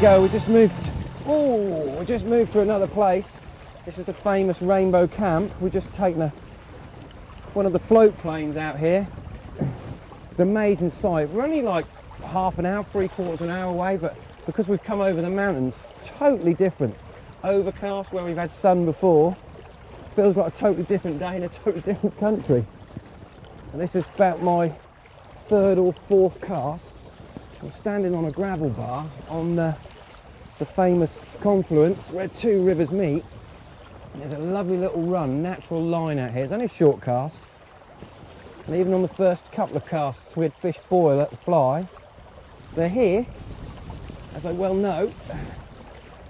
Go. We just moved. Oh, we just moved to another place. This is the famous Rainbo Camp. We've just taken a, one of the float planes out here. It's an amazing sight. We're only like half an hour, three quarters an hour away, but because we've come over the mountains, totally different. Overcast where we've had sun before. Feels like a totally different day in a totally different country. And this is about my third or fourth cast. I'm standing on a gravel bar on the, the famous confluence where two rivers meet. And there's a lovely little run, natural line out here. It's only a short cast. And even on the first couple of casts, we had fish boil at the fly. They're here, as I well know,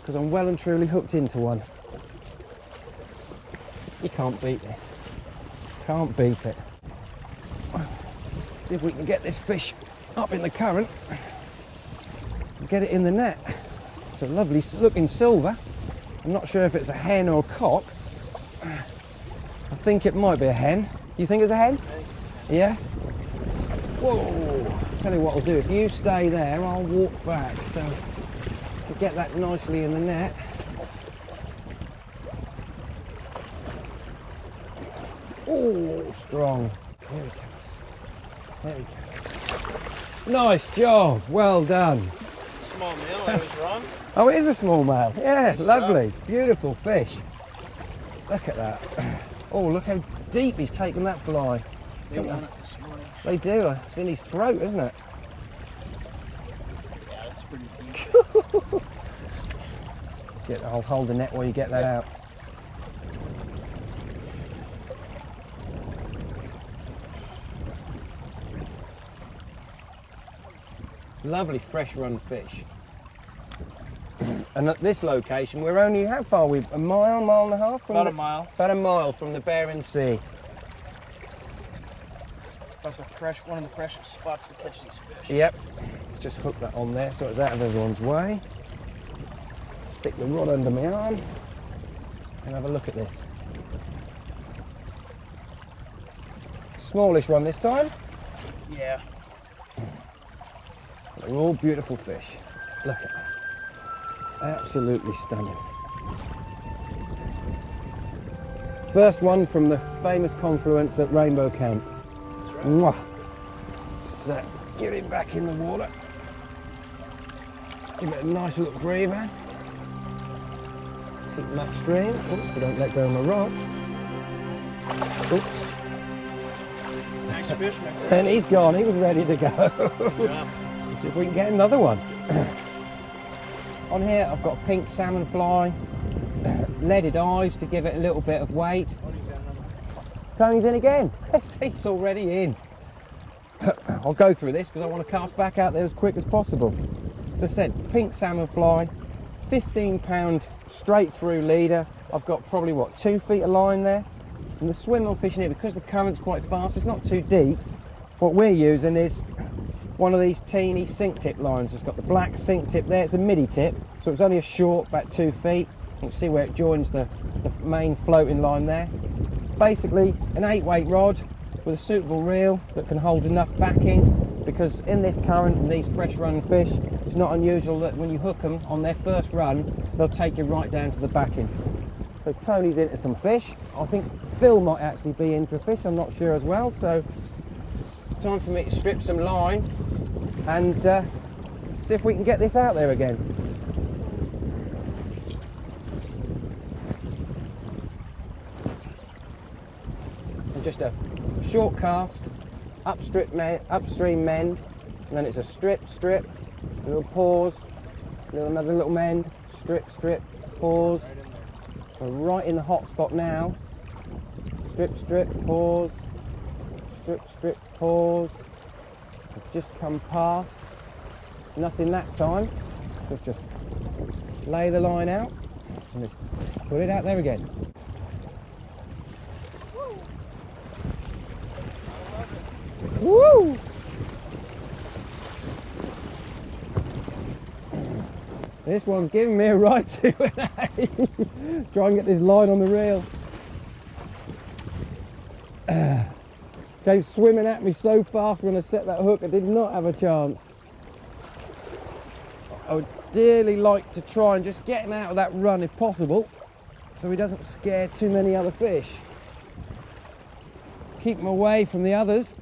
because I'm well and truly hooked into one. You can't beat this. Can't beat it. See if we can get this fish up in the current and get it in the net. It's a lovely looking silver. I'm not sure if it's a hen or a cock. I think it might be a hen. You think it's a hen? Yeah? Whoa! Tell you what I'll do, if you stay there, I'll walk back. So get that nicely in the net. Oh, strong. There we. There go. Nice job, well done. Small male, I was wrong. Oh, it is a small male. Yeah, nice lovely, stuff. beautiful fish. Look at that. Oh, look how deep he's taken that fly. They want it this morning. They do. It's in his throat, isn't it? Yeah, it's pretty deep. get, I'll hold the net while you get that out. Lovely fresh run fish. and at this location, we're only, how far are we? A mile, mile and a half? From About the, a mile. About a mile from the Bering Sea. That's a fresh, one of the freshest spots to catch these fish. Yep. Just hook that on there so it's out of everyone's way. Stick the rod under my arm and have a look at this. Smallish one this time. Yeah. They're all beautiful fish. Look at that. Absolutely stunning. First one from the famous confluence at Rainbo Camp. That's right. Mwah. So, get him back in the water. Give it a nice little breather. Keep him upstream. Oops, so don't let go of my rod. Oops. Nice fish, And he's gone, he was ready to go. See if we can get another one. On here I've got a pink salmon fly, leaded eyes to give it a little bit of weight. Tony's in again. He's already in. I'll go through this because I want to cast back out there as quick as possible. As I said, pink salmon fly, 15 pound straight through leader. I've got probably what, two feet of line there. And the swim I'm fishing here, because the current's quite fast, it's not too deep. What we're using is one of these teeny sink tip lines. It's got the black sink tip there. It's a midi tip, so it's only a short, about two feet. You can see where it joins the, the main floating line there. Basically, an eight weight rod with a suitable reel that can hold enough backing because in this current and these fresh run fish, it's not unusual that when you hook them on their first run, they'll take you right down to the backing. So Tony's into some fish. I think Phil might actually be into fish, I'm not sure as well. So time for me to strip some line and uh, see if we can get this out there again. And just a short cast, upstrip men, upstream mend, and then it's a strip, strip, a little pause, little, another little mend, strip, strip, pause. We're right in the hot spot now. Strip, strip, pause, strip, strip, pause. I've just come past. Nothing that time. Just lay the line out and just put it out there again. Woo! This one's giving me a ride to eh? Try and get this line on the reel. Came swimming at me so fast when I set that hook, I did not have a chance. I would dearly like to try and just get him out of that run if possible, so he doesn't scare too many other fish. Keep him away from the others.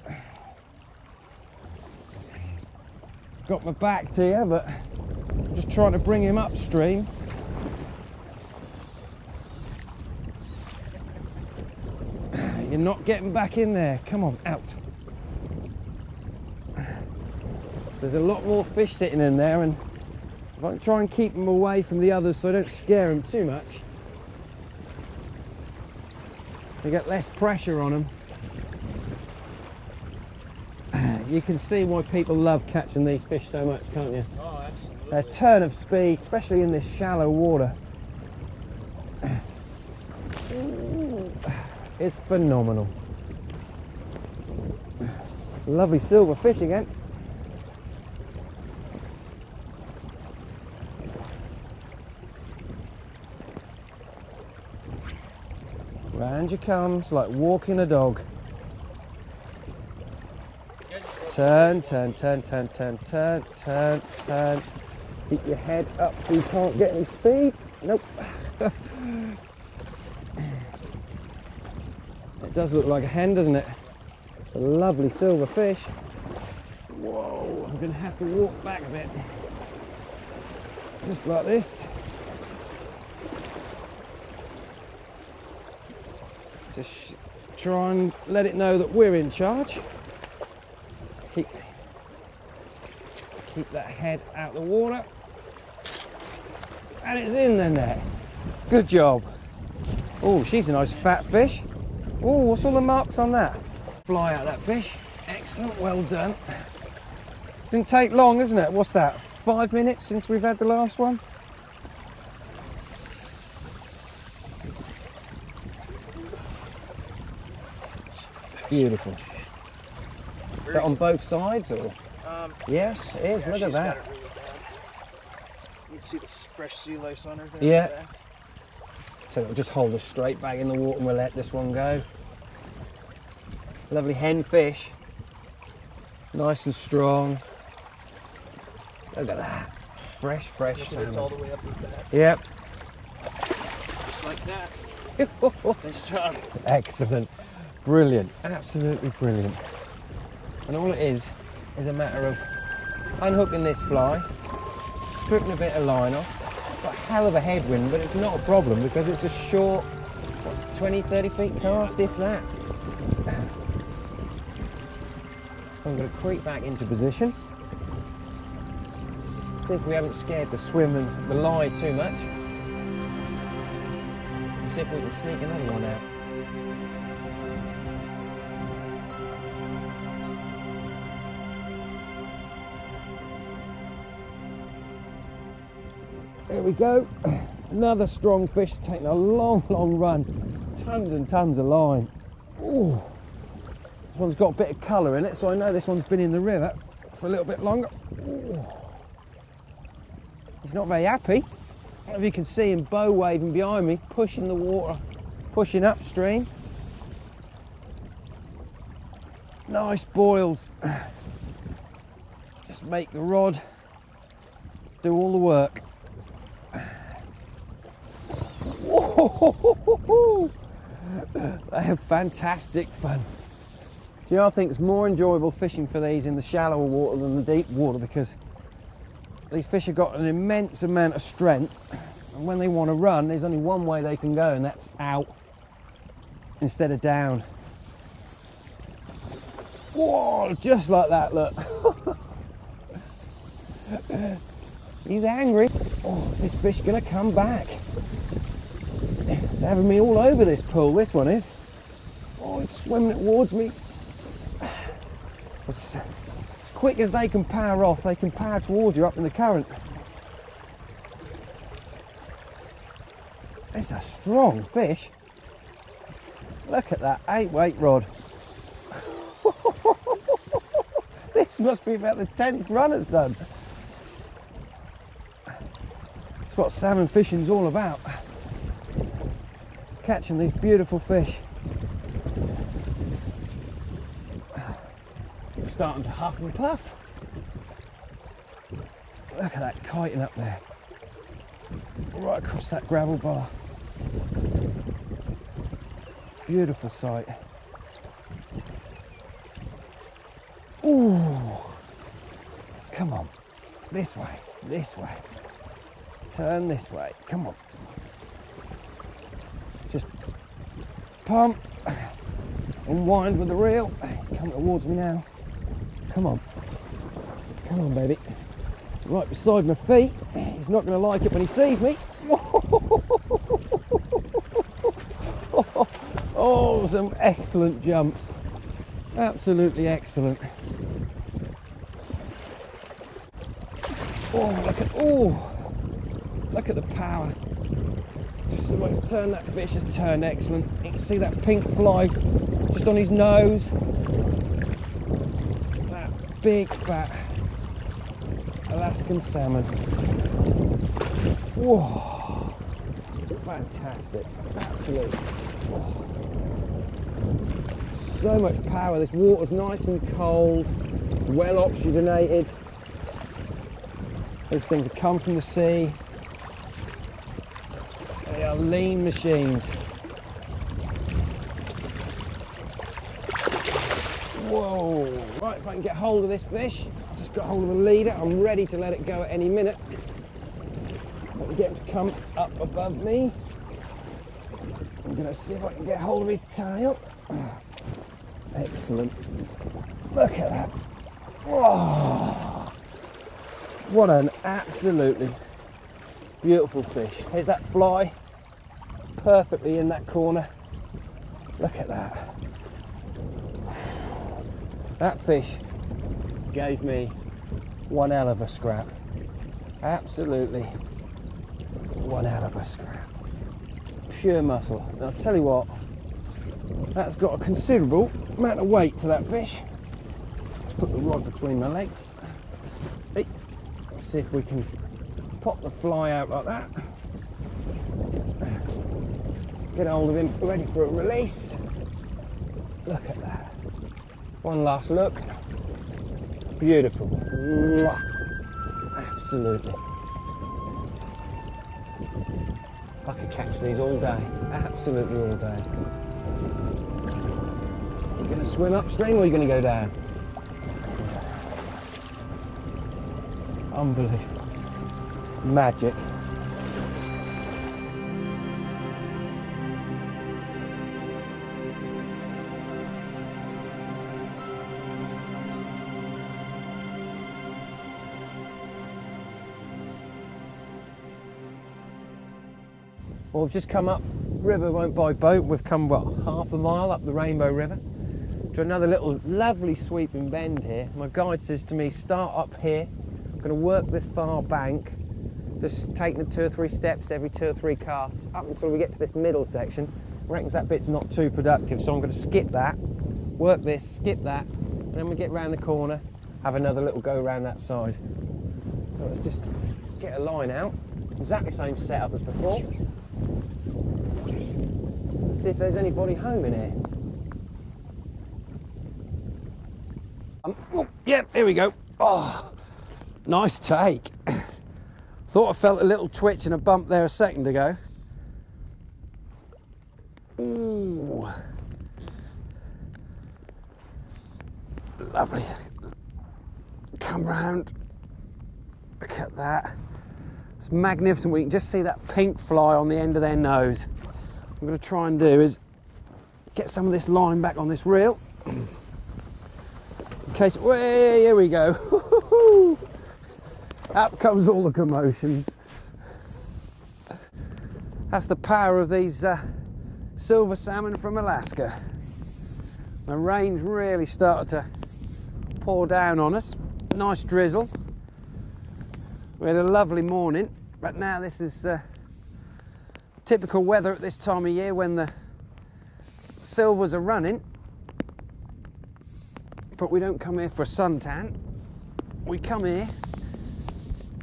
Got my back to you, but I'm just trying to bring him upstream. You're not getting back in there. Come on, out. There's a lot more fish sitting in there, and if I can try and keep them away from the others so I don't scare them too much, they get less pressure on them. You can see why people love catching these fish so much, can't you? Oh, absolutely. Their turn of speed, especially in this shallow water, is phenomenal. Lovely silver fish again. Round you comes like walking a dog. Turn, turn, turn, turn, turn, turn, turn, turn. Keep your head up you can't get any speed. Nope. it does look like a hen, doesn't it? A lovely silver fish. Whoa, I'm gonna have to walk back a bit. Just like this. Just try and let it know that we're in charge. Keep, keep that head out of the water. And it's in the net. Good job. Oh, she's a nice fat fish. Oh, what's all the marks on that? Fly out that fish. Excellent, well done. Didn't take long, isn't it? What's that? Five minutes since we've had the last one? Beautiful. Is that on both sides or? Um, Yes, it is. yeah, Look at that. really. You can see the fresh sea lice on her. there Yeah. So it'll just hold us straight back in the water and we'll let this one go. Lovely hen fish. Nice and strong. Look at that. Fresh, fresh it's all the way up his back, Yep. just like that. Nice job. Excellent. Brilliant. Absolutely brilliant. And all it is, is a matter of unhooking this fly, stripping a bit of line off. Hell of a headwind, but it's not a problem because it's a short, what, 20, 30 feet cast, if that. I'm going to creep back into position. See if we haven't scared the swim and the lie too much. See if we can sneak another one out. There we go. Another strong fish taking a long, long run. Tons and tons of line. Ooh. This one's got a bit of colour in it, so I know this one's been in the river for a little bit longer. Ooh. He's not very happy. If you can see him bow waving behind me, pushing the water, pushing upstream. Nice boils. Just make the rod do all the work. Whoa! They have fantastic fun. Do you know, I think it's more enjoyable fishing for these in the shallower water than the deep water because these fish have got an immense amount of strength and when they want to run there's only one way they can go and that's out instead of down. Whoa, just like that, look. He's angry. Oh, is this fish gonna come back? It's having me all over this pool, this one is. Oh, it's swimming towards me. As quick as they can power off, they can power towards you up in the current. It's a strong fish. Look at that eight weight rod. this must be about the 10th run it's done. It's what salmon fishing's all about. Catching these beautiful fish. I'm starting to huff and puff. Look at that kiting up there. Right across that gravel bar. Beautiful sight. Ooh. Come on. This way. This way. Turn this way. Come on. Just pump and wind with the reel. He's coming towards me now. Come on. Come on, baby. Right beside my feet. He's not going to like it when he sees me. Oh, some excellent jumps. Absolutely excellent. Oh, look at oh, look at the power. Just way to turn that fish has turned excellent. You can see that pink fly just on his nose. That big fat Alaskan salmon. Whoa, fantastic, absolutely. So much power. This water's nice and cold, well oxygenated. These things have come from the sea. Lean machines. Whoa! Right, if I can get hold of this fish, I've just got hold of a leader. I'm ready to let it go at any minute. Let me get him to come up above me. I'm to see if I can get hold of his tail. Excellent. Look at that. What an absolutely beautiful fish. Here's that fly, perfectly in that corner. Look at that. That fish gave me one hell of a scrap. Absolutely one hell of a scrap. Pure muscle. I'll tell you what, that's got a considerable amount of weight to that fish. Let's put the rod between my legs. Let's see if we can pop the fly out like that. Get hold of him, ready for a release. Look at that. One last look. Beautiful. Mwah. Absolutely. I could catch these all day. Absolutely all day. You gonna swim upstream or are you gonna go down? Unbelievable. Magic. Well, we've just come up river won't by boat. We've come what half a mile up the Rainbow River to another little lovely sweeping bend here. My guide says to me, start up here. I'm going to work this far bank, just taking the two or three steps every two or three casts up until we get to this middle section. Reckons that bit's not too productive, so I'm going to skip that, work this, skip that, and then we get round the corner, have another little go around that side. So let's just get a line out. Exactly the same setup as before. See if there's anybody home in here. Um, oh, yeah, here we go. Oh, nice take. Thought I felt a little twitch and a bump there a second ago. Ooh. Lovely. Come round. Look at that. It's magnificent. We can just see that pink fly on the end of their nose. I'm going to try and do is get some of this line back on this reel. In case, way, here we go. Up comes all the commotions. That's the power of these uh, silver salmon from Alaska. The rain's really started to pour down on us. Nice drizzle. We had a lovely morning, but now this is uh, typical weather at this time of year when the silvers are running. But we don't come here for a suntan. We come here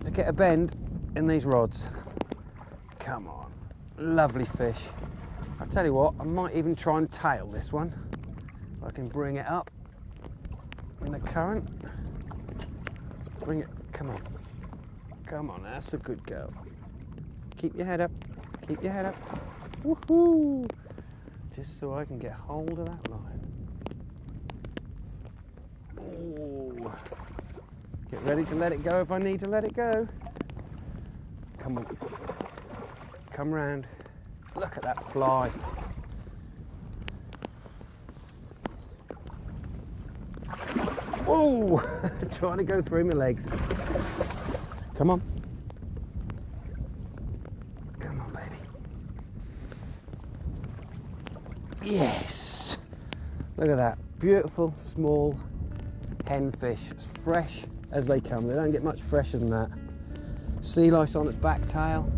to get a bend in these rods. Come on, lovely fish. I'll tell you what, I might even try and tail this one. I can bring it up in the current. Bring it, come on. Come on, that's a good girl. Keep your head up, keep your head up. Woohoo! Just so I can get hold of that line. Oh. Get ready to let it go if I need to let it go. Come on. Come round. Look at that fly. Whoa! Trying to go through my legs. Come on. Come on, baby. Yes! Look at that. Beautiful, small hen fish. As fresh as they come. They don't get much fresher than that. Sea lice on its back tail.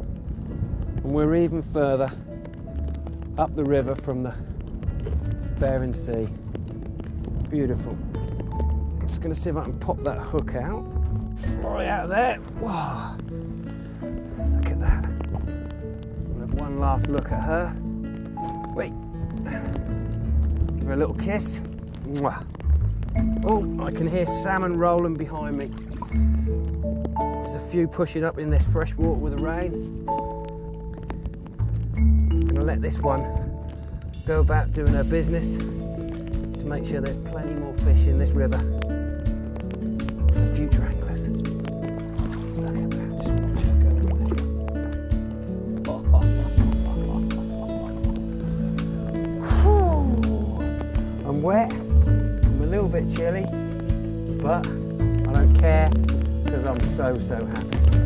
And we're even further up the river from the Bering Sea. Beautiful. I'm just going to see if I can pop that hook out. Fly out of there. Wow. Look at that. We'll have one last look at her. Wait. Give her a little kiss. Mwah. Oh, I can hear salmon rolling behind me. There's a few pushing up in this fresh water with the rain. I'm gonna let this one go about doing her business to make sure there's plenty more fish in this river wet, I'm a little bit chilly, but I don't care because I'm so, so happy.